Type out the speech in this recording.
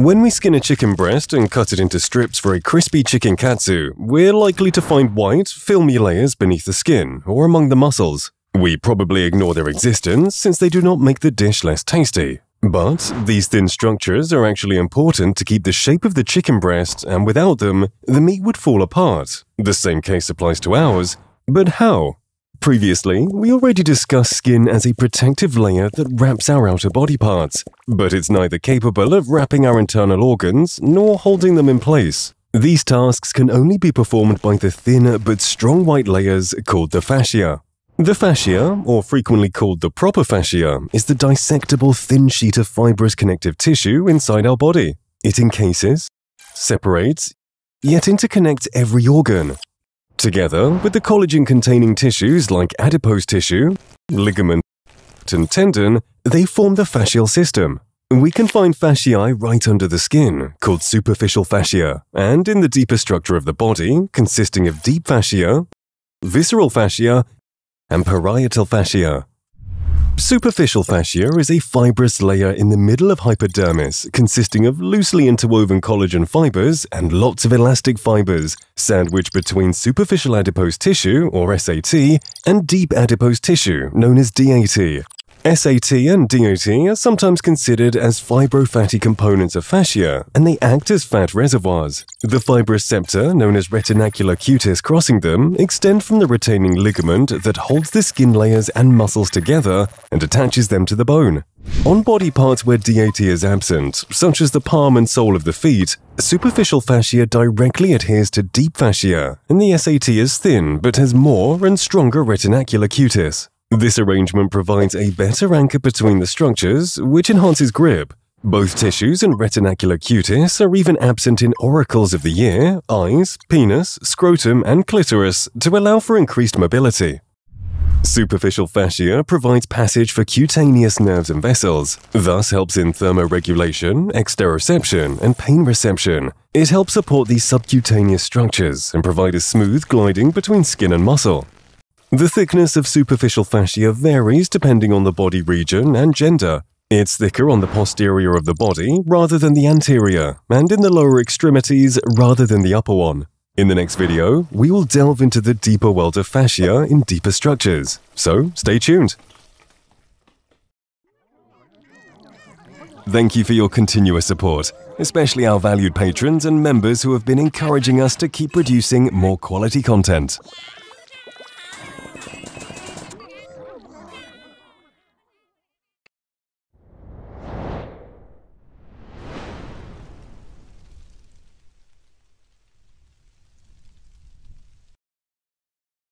When we skin a chicken breast and cut it into strips for a crispy chicken katsu, we're likely to find white, filmy layers beneath the skin or among the muscles. We probably ignore their existence since they do not make the dish less tasty. But these thin structures are actually important to keep the shape of the chicken breast, and without them, the meat would fall apart. The same case applies to ours. But how? Previously, we already discussed skin as a protective layer that wraps our outer body parts, but it's neither capable of wrapping our internal organs nor holding them in place. These tasks can only be performed by the thin but strong white layers called the fascia. The fascia, or frequently called the proper fascia, is the dissectable thin sheet of fibrous connective tissue inside our body. It encases, separates, yet interconnects every organ, Together with the collagen-containing tissues like adipose tissue, ligament, and tendon, they form the fascial system. We can find fasciae right under the skin, called superficial fascia, and in the deeper structure of the body, consisting of deep fascia, visceral fascia, and parietal fascia. Superficial fascia is a fibrous layer in the middle of hypodermis consisting of loosely interwoven collagen fibers and lots of elastic fibers sandwiched between superficial adipose tissue, or SAT, and deep adipose tissue, known as DAT. SAT and DAT are sometimes considered as fibrofatty components of fascia, and they act as fat reservoirs. The fibrous septa, known as retinacular cutis crossing them, extend from the retaining ligament that holds the skin layers and muscles together and attaches them to the bone. On body parts where DAT is absent, such as the palm and sole of the feet, superficial fascia directly adheres to deep fascia, and the SAT is thin but has more and stronger retinacular cutis. This arrangement provides a better anchor between the structures, which enhances grip. Both tissues and retinacular cutis are even absent in auricles of the ear, eyes, penis, scrotum, and clitoris to allow for increased mobility. Superficial fascia provides passage for cutaneous nerves and vessels, thus helps in thermoregulation, exteroception, and pain reception. It helps support these subcutaneous structures and provide a smooth gliding between skin and muscle. The thickness of superficial fascia varies depending on the body region and gender. It's thicker on the posterior of the body rather than the anterior, and in the lower extremities rather than the upper one. In the next video, we will delve into the deeper world of fascia in deeper structures, so stay tuned. Thank you for your continuous support, especially our valued patrons and members who have been encouraging us to keep producing more quality content.